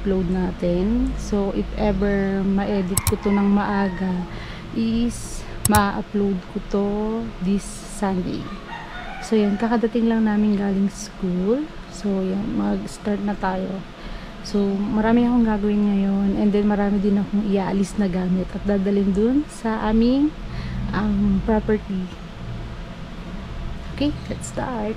upload natin. So, if ever ma-edit ko to ng maaga, is ma-upload ko to this Sunday. So, yan. Kakadating lang namin galing school. So, yan. Mag-start na tayo. So, marami akong gagawin ngayon. And then, marami din akong iaalis na gamit at dadalhin dun sa aming um, property. Okay, let's start.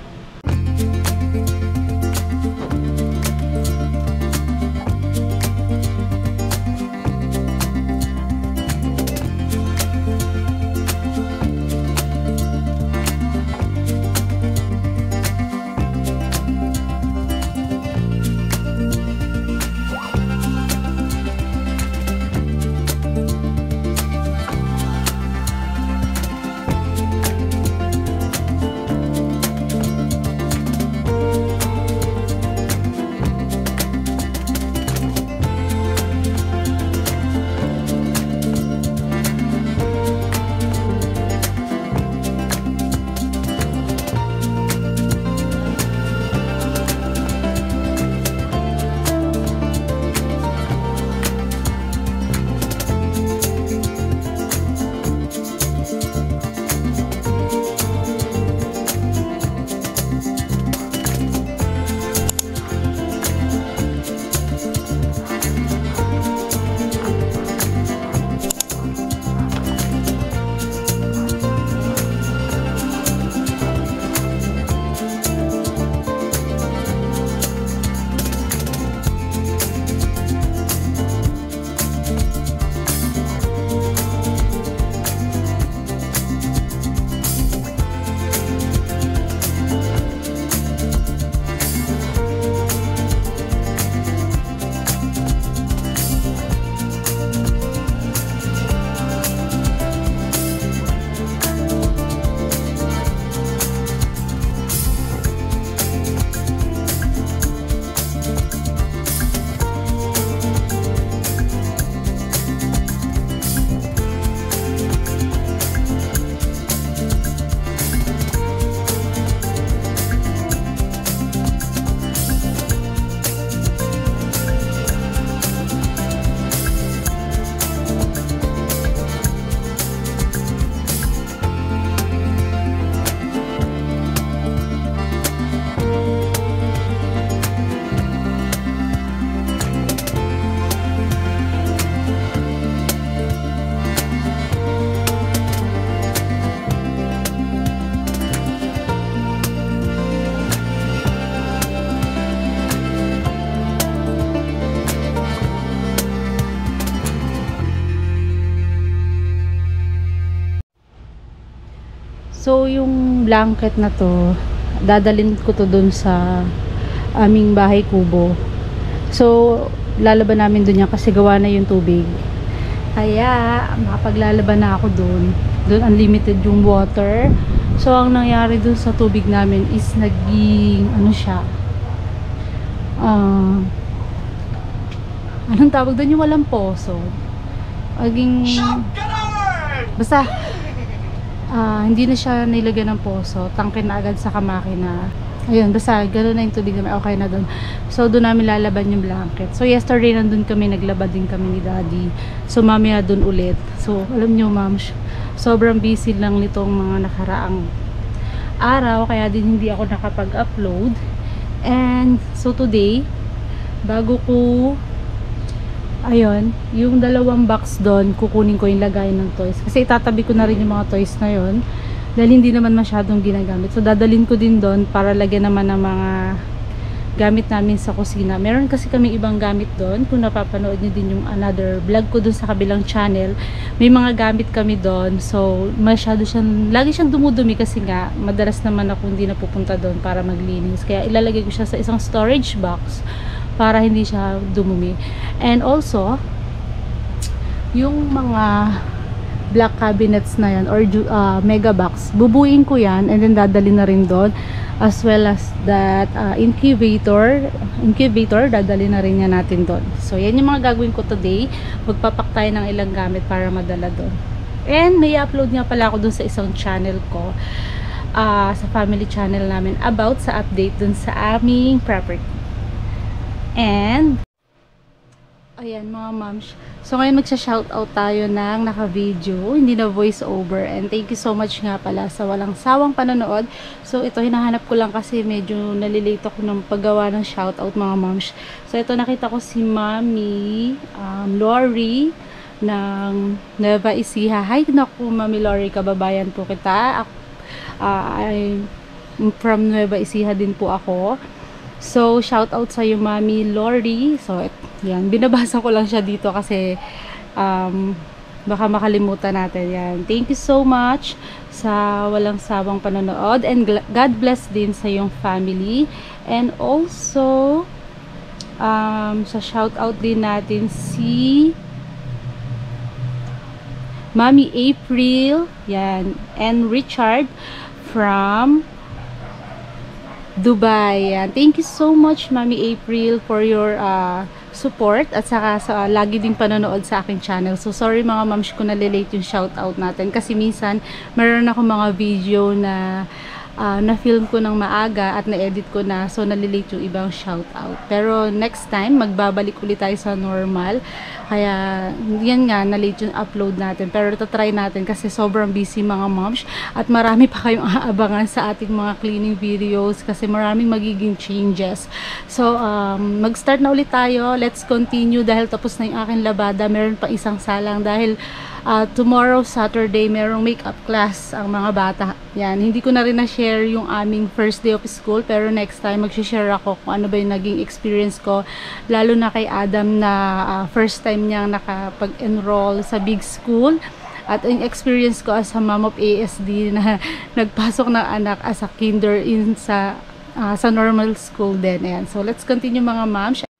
So, yung blanket na to, dadalhin ko to dun sa aming bahay kubo. So, lalaban namin dun yan kasi gawa na yung tubig. Kaya, makapaglalaban na ako dun. Dun unlimited yung water. So, ang nangyari dun sa tubig namin is naging, ano siya, ah, anong tawag dun yung walang poso? Naging, basta, ah, hindi na siya nilagyan ng poso. Tangke na agad sa kamakina. Ayun, basta gano'n na yung tubig namin. Okay na doon. So, doon namin lalaban yung blanket. So, yesterday nandun kami, naglaba din kami ni daddy. So, mamaya doon ulit. So, alam nyo ma'am, sobrang busy lang nitong mga nakaraang araw. Kaya din hindi ako nakapag-upload. And, so today, bago ko ayun, yung dalawang box doon, kukunin ko yung lagay ng toys. Kasi itatabi ko na rin yung mga toys na yon dahil hindi naman masyadong ginagamit. So, dadalhin ko din doon para lagyan naman ng mga gamit namin sa kusina. Meron kasi kami ibang gamit doon. Kung napapanood niyo din yung another vlog ko doon sa kabilang channel, may mga gamit kami doon. So, masyado siyang, lagi siyang dumudumi kasi nga, madalas naman ako hindi napupunta doon para maglinis. Kaya ilalagay ko siya sa isang storage box para hindi siya dumumi. And also, yung mga black cabinets na yan or uh, mega box, bubuin ko yan and then dadalhin na rin doon as well as that uh, incubator incubator dadalhin na rin natin doon so yan yung mga gagawin ko today magpapak tayo ng ilang gamit para madala doon and may upload nga pala ako doon sa isang channel ko uh, sa family channel namin about sa update dun sa aming property. And, ayan mga moms. So ngayon magsha-shoutout tayo ng naka-video, hindi na voice over. And thank you so much nga pala sa walang sawang panonood. So ito hinahanap ko lang kasi medyo nalilate ako ng paggawa ng shoutout mga moms. So ito nakita ko si Mami um, Lori ng Nueva Ecija. Hi naku Mami Lori, kababayan po kita. Uh, I, from Nueva Ecija din po ako. So, shout out sa iyo, Mami Lori. So, et, yan. Binabasa ko lang siya dito kasi um, baka makalimutan natin yan. Thank you so much sa walang sabang panonood and God bless din sa iyong family. And also, um, sa shout out din natin si Mami April, yan, and Richard from Dubai. Yan. Thank you so much, Mami April, for your uh, support at saka sa uh, lagi ding panonood sa aking channel. So, sorry mga moms ko na late yung shoutout natin kasi minsan meron ako mga video na uh, na-film ko ng maaga at na-edit ko na so nalilate yung ibang shoutout. Pero next time, magbabalik ulit tayo sa normal. Kaya, yan nga, na-late yung upload natin. Pero try natin kasi sobrang busy mga moms at marami pa kayong aabangan sa ating mga cleaning videos kasi maraming magiging changes. So, um, mag-start na ulit tayo. Let's continue dahil tapos na yung aking labada. Meron pa isang salang dahil uh, tomorrow Saturday merong makeup class ang mga bata yan hindi ko na rin na-share yung aming first day of school pero next time mag-share ako kung ano ba yung naging experience ko lalo na kay Adam na uh, first time niyang nakapag-enroll sa big school at yung experience ko as a mom of ASD na nagpasok ng anak as a kinder in sa uh, sa normal school din. Ayan. So, let's continue mga moms.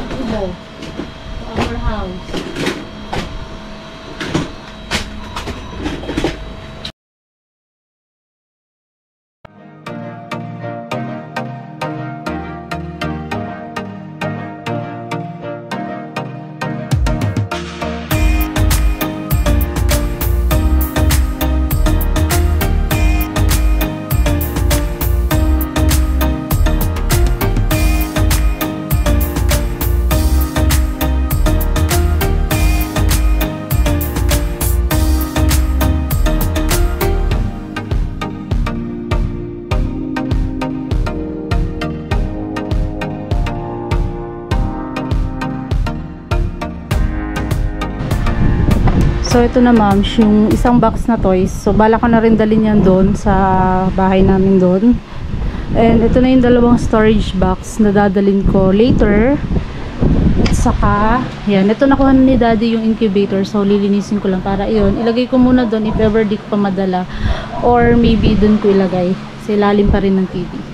Bring this to the kubo. To our house. So ito na ma'am, yung isang box na toys. So bala ko na rin dalhin yan doon sa bahay namin doon. And ito na yung dalawang storage box na dadalhin ko later. At saka, yan, ito nakuha na ni daddy yung incubator. So lilinisin ko lang para iyon. Ilagay ko muna doon if ever di ko pa madala. Or maybe doon ko ilagay. Sa ilalim pa rin ng TV.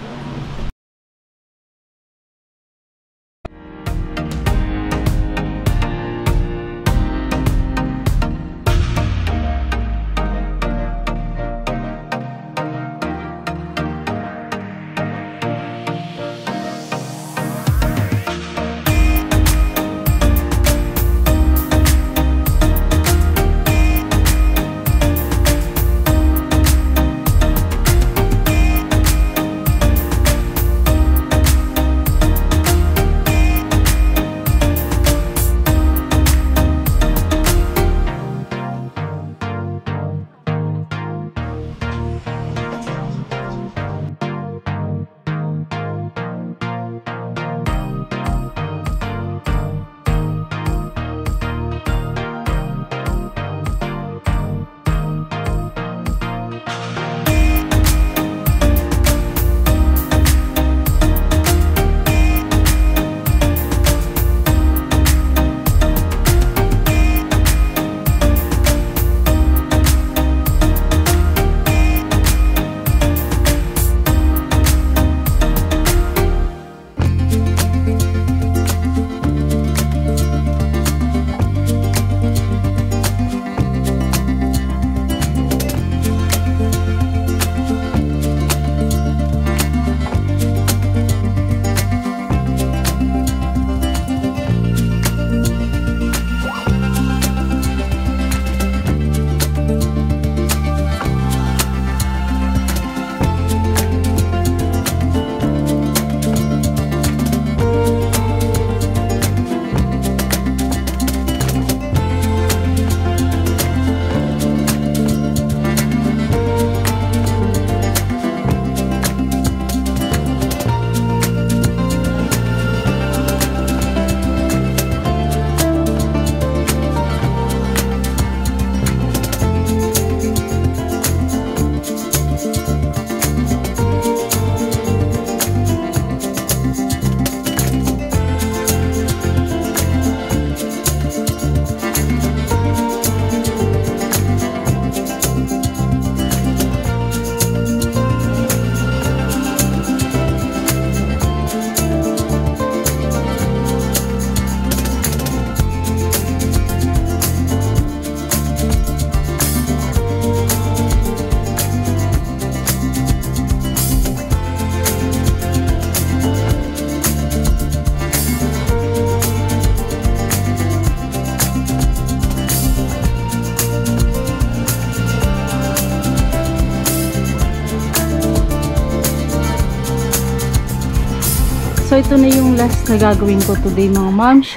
Ito na yung last na gagawin ko today mga moms.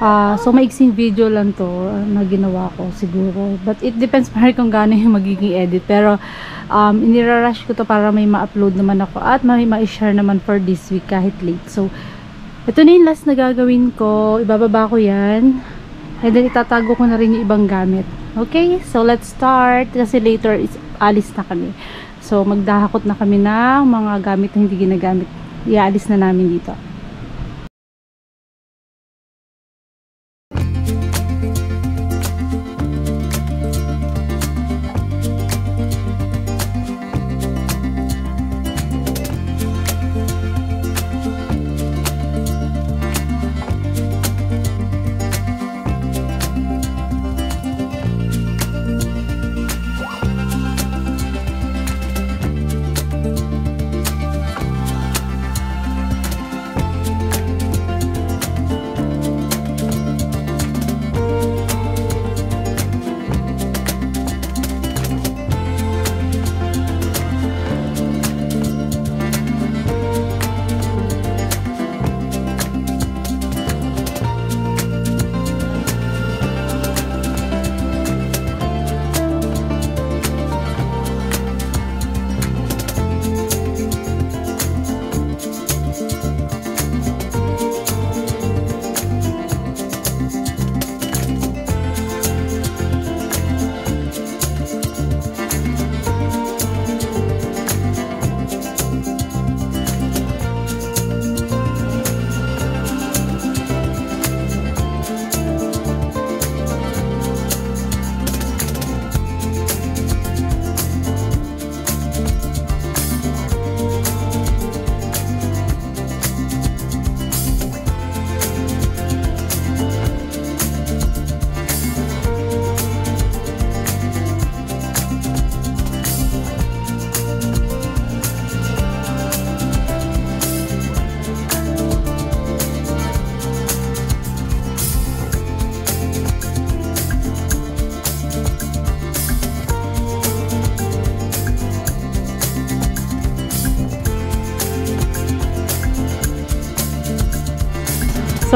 Ah, so, maiksing video lang to ah, na ginawa ko siguro. But it depends pa rin kung gaano yung magiging edit. Pero, um, inirarush ko to para may ma-upload naman ako at may ma-share naman for this week kahit late. So, ito na yung last na gagawin ko. Ibababa ko yan. And then, itatago ko na rin yung ibang gamit. Okay? So, let's start. Kasi later, is, alis na kami. So, magdahakot na kami ng mga gamit na hindi ginagamit. Iaalis na namin dito.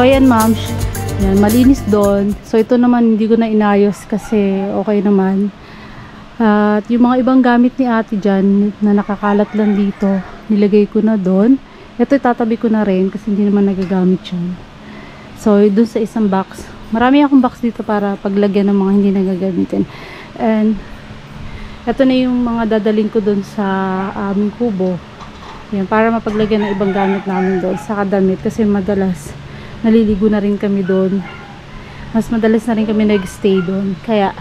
So, ayan, ma'am. Yan, malinis doon. So, ito naman, hindi ko na inayos kasi okay naman. At yung mga ibang gamit ni ate dyan na nakakalat lang dito, nilagay ko na doon. Ito itatabi ko na rin kasi hindi naman nagagamit yan. So, doon sa isang box. Marami akong box dito para paglagyan ng mga hindi nagagamitin. And, ito na yung mga dadalhin ko doon sa aming kubo. Yan, para mapaglagyan ng ibang gamit namin doon sa kadamit kasi madalas naliligo na rin kami doon. Mas madalas na rin kami nag-stay doon. Kaya,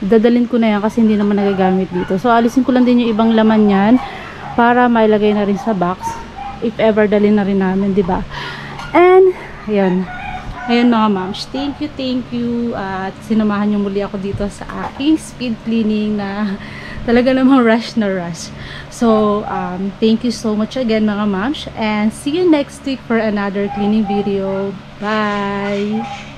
dadalhin ko na yan kasi hindi naman nagagamit dito. So, alisin ko lang din yung ibang laman yan para mailagay na rin sa box. If ever dalhin na rin namin, ba? And, ayun. Ayun mga moms, thank you, thank you. At sinamahan niyo muli ako dito sa aking speed cleaning na talaga namang rush na rush. So, um, thank you so much again mga moms. And see you next week for another cleaning video. Bye!